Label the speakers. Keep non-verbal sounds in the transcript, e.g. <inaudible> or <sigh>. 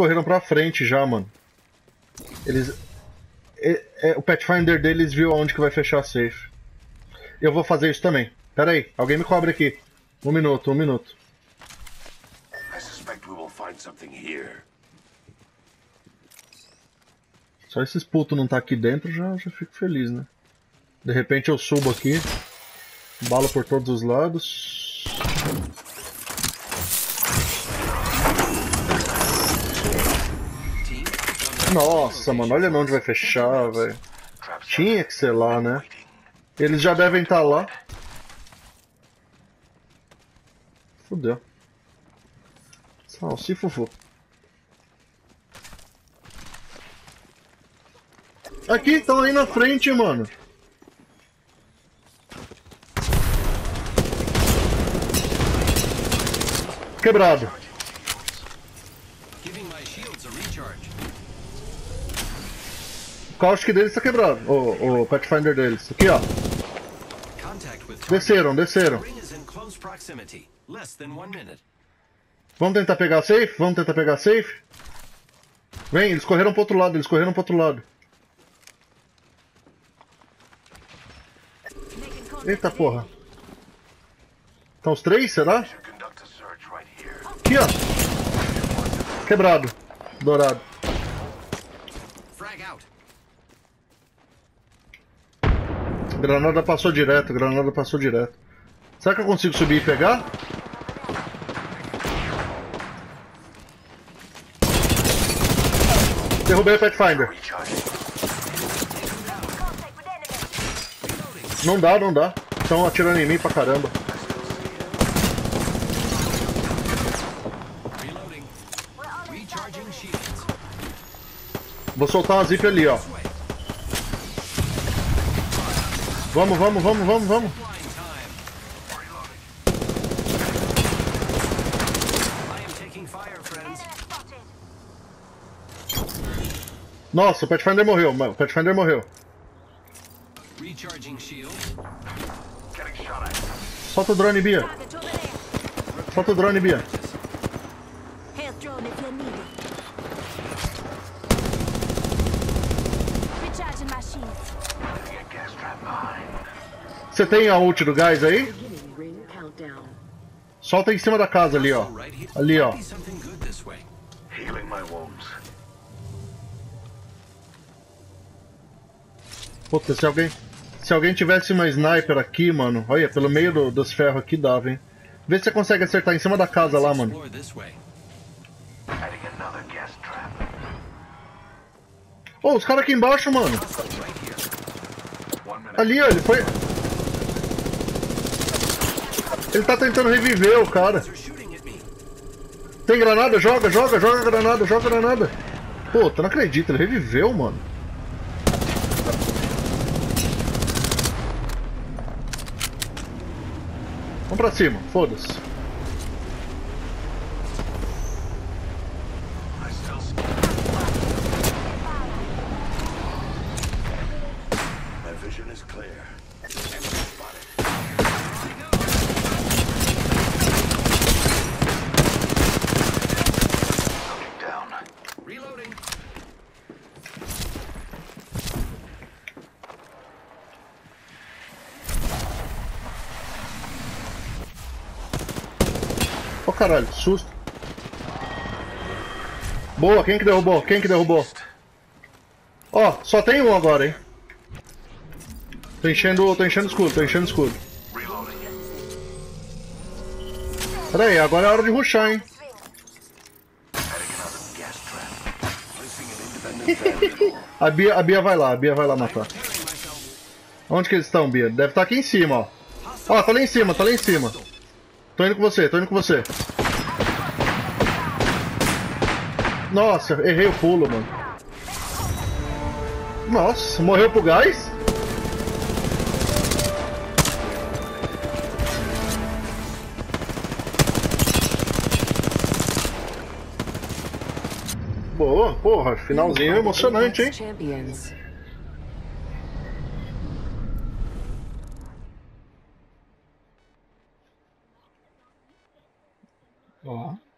Speaker 1: correram pra frente já, mano. Eles. é- é, o Pathfinder deles viu aonde que vai fechar a safe. Eu vou fazer isso também. Pera aí, alguém me cobre aqui. Um minuto, um minuto.
Speaker 2: I suspect we will find something here.
Speaker 1: Só esses putos não tá aqui dentro, já, já fico feliz, né? De repente eu subo aqui. Bala por todos os lados. Nossa, mano, olha onde vai fechar, velho. Tinha que ser lá, né? Eles já devem estar lá. Fudeu. Salsi fufu. Aqui, estão aí na frente, mano. Quebrado.
Speaker 3: giving my shields a recharge.
Speaker 1: O caustic deles tá quebrado. O, o Pathfinder deles. Aqui, ó.
Speaker 3: Contact with target.
Speaker 1: Desceram, desceram.
Speaker 3: Ring is in close proximity. Less than one minute.
Speaker 1: Vamos tentar pegar a safe? Vamos tentar pegar a safe? Vem, eles correram pro outro lado, eles correram pro outro lado. Eita porra. Estão os três, será? Aqui, ó. Quebrado. Dourado. Granada passou direto, granada passou direto. Será que eu consigo subir e pegar? Derrubei o Pathfinder. Não dá, não dá. Estão atirando em mim pra caramba. Vou soltar uma zip ali, ó. Vamos, vamos, vamos, vamos, vamos. Nossa, o Pathfinder morreu, mano. O Pathfinder morreu. Solta o drone, Bia. Solta o drone, Bia. Você tem a ult do gás aí? Solta em cima da casa ali, ó. Ali, ó. Puta, se alguém. Se alguém tivesse uma sniper aqui, mano. Olha, pelo meio do- dos ferros aqui dava, hein. Vê se você consegue acertar em cima da casa lá, mano. Ô, os caras aqui embaixo, mano. Ali, ó, ele foi. Ele tá tentando reviver o cara. Tem granada? Joga, joga, joga granada, joga granada. Puta, não acredito, ele reviveu, mano. Vamos pra cima, foda-se.
Speaker 2: My vision is clear. Enemy spotted.
Speaker 1: Ô caralho, susto. Boa, quem que derrubou? Quem que derrubou? Ó, só tem um agora, hein. Tô enchendo, tô enchendo escudo, tô enchendo escudo. Pera aí, agora é hora de rushar, hein. <laughs> A Bia, a Bia vai lá, a Bia vai lá matar. Onde que eles estão, Bia? Deve estar aqui em cima, ó. Ó, tá lá em cima, tá lá em cima. Tô indo com você, tô indo com você. Nossa, errei o pulo, mano. Nossa, morreu pro gás? Boa, porra, finalzinho emocionante, hein?
Speaker 4: Go.